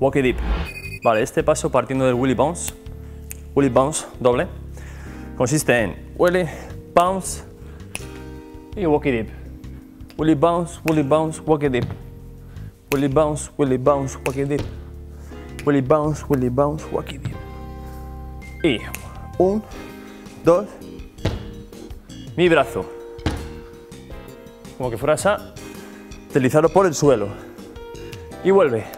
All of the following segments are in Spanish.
walkie dip. Vale, este paso partiendo del Willy Bounce, Willy Bounce doble, consiste en Willy Bounce y walkie dip. Willy Bounce, Willy Bounce, walkie dip. Willy Bounce, Willy Bounce, walkie dip. Willy Bounce, Willy Bounce, walkie dip. Y un, dos, mi brazo. Como que fueras a deslizarlo por el suelo. Y vuelve.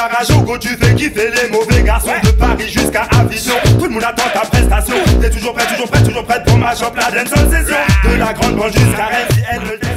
Tu fous la rage au go, tu fais kiffer les mauvais garçons. De Paris jusqu'à Avignon. Tout le monde attend ta prestation. T'es toujours prêt, toujours prêt, toujours prête pour ma shop, la dancehall session. De la grande branche jusqu'à Rennes.